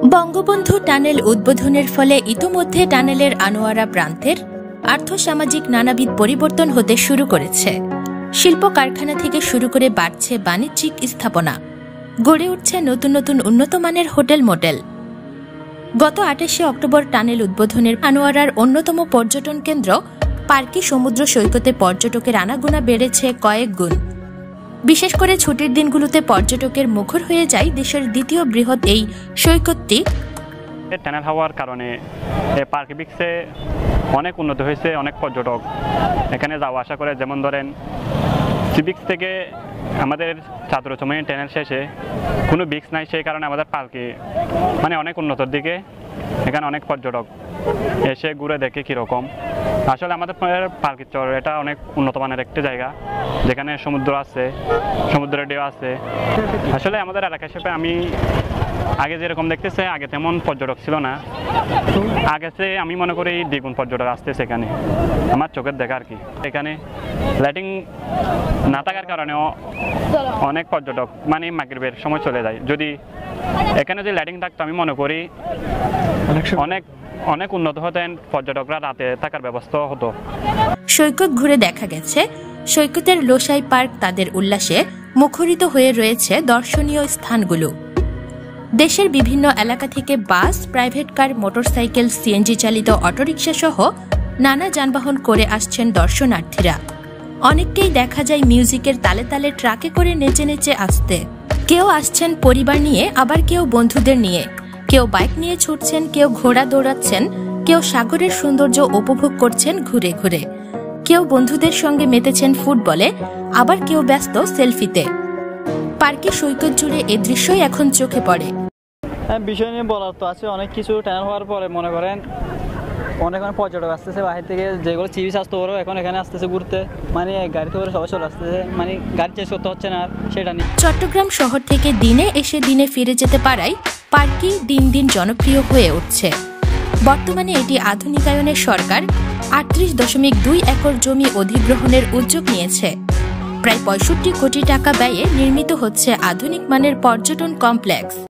Bangabandhu tunnel উদ্বোধনের ফলে ইতোমধ্যে টানেলের আনোয়ারা প্রান্তের আর্থসামাজিক নানাবিধ পরিবর্তন হতে শুরু করেছে। শিল্প কারখানা থেকে শুরু করে বাড়ছে বাণিজ্যিক স্থাপনা। গড়ে উঠছে নতুন নতুন উন্নতমানের হোটেল মোটেল। গত আঠাশে অক্টোবর টানেল উদ্বোধনের আনোয়ারার অন্যতম পর্যটন কেন্দ্র পার্কি সমুদ্র সৈকতে পর্যটকের আনাগোনা বেড়েছে কয়েক গুণ। বিশেষ করে ছুটির দিনগুলোতে পর্যটকের মুখর হয়ে যায় দেশের দ্বিতীয় বৃহৎ এই সৈকতটি। টানেল হওয়ার কারণে পার্ক বিক্সে অনেক উন্নত হয়েছে, অনেক পর্যটক এখানে যাওয়া আসা করে। যেমন ধরেন সিবিক্স থেকে আমাদের ছাত্র সময় ট্যানেল শেষে কোনো বিক্স নাই, সেই কারণে আমাদের পার্কে মানে অনেক উন্নতর দিকে। এখানে অনেক পর্যটক এসে ঘুরে দেখে কীরকম। আসলে আমাদের পার্কের চর এটা অনেক উন্নত মানের একটি জায়গা। যেখানে সমুদ্র আছে সমুদ্রের ঢেউ আছে। আসলে আমাদের এলাকা হিসেবে আমি আগে যেরকম দেখতেছে আগে তেমন পর্যটক ছিল না। আগে সে আমি মনে করি দ্বিগুণ পর্যটক আসতেছে এখানে। আমার চোখের দেখা আর কি। এখানে লাইটিং না থাকার কারণেও অনেক পর্যটক মানে মাগরিবের সময় চলে যায়। যদি এখানে যদি লাইটিং থাকতো আমি মনে করি অনেক অনেক উন্নত হতেন পর্যটকরা রাতে থাকার ব্যবস্থা হতো। সৈকত ঘুরে দেখা গেছে। সৈকতের লোসাই পার্ক তাদের উল্লাসে মুখরিত হয়ে রয়েছে দর্শনীয় স্থানগুলো। দেশের বিভিন্ন এলাকা থেকে bus, private car, motorcycle CNG চালিত অটোরিকশা সহ নানা যানবাহন করে আসছেন দর্শনার্থীরা। অনেককেই দেখা যায় মিউজিকের তালে তালে ট্রাকে করে নেচে নেচে আসতে। কেউ আসছেন পরিবার নিয়ে, আবার কেউ বন্ধুদের নিয়ে। কেউ বাইক নিয়ে ছুটছেন, কেউ ঘোড়া দৌড়াচ্ছেন, কেউ সাগরের সৌন্দর্য উপভোগ করছেন ঘুরে ঘুরে। কেউ বন্ধুদের সঙ্গে মেতেছেন ফুটবলে, আবার কেউ ব্যস্ত সেলফিতে। পার্কে সৈকত জুড়ে এ দৃশ্যই এখন চোখে পড়ে। হ্যাঁ বিষয় নিয়ে বলার তো আছে, অনেক কিছু ট্যানেল হওয়ার পরে মনে করেন অনেক অনেক পর্যটক আসতেছে, বাহির থেকে যেগুলো চিবিস আসতে পারো এখন এখানে আসতেছে ঘুরতে। মানে গাড়িতে করে সবাই চলে আসতেছে মানে গাড়ি চেঞ্জ করতে হচ্ছে না সেটা নিয়ে। চট্টগ্রাম শহর থেকে দিনে এসে দিনে ফিরে যেতে পারায় পার্কটি দিন দিন জনপ্রিয় হয়ে উঠছে। বর্তমানে এটি আধুনিকায়নের সরকার, আটত্রিশ দশমিক দুই একর জমি অধিগ্রহণের উদ্যোগ নিয়েছে। প্রায় পঁয়ষট্টি কোটি টাকা ব্যয়ে নির্মিত হচ্ছে আধুনিক মানের পর্যটন কমপ্লেক্স।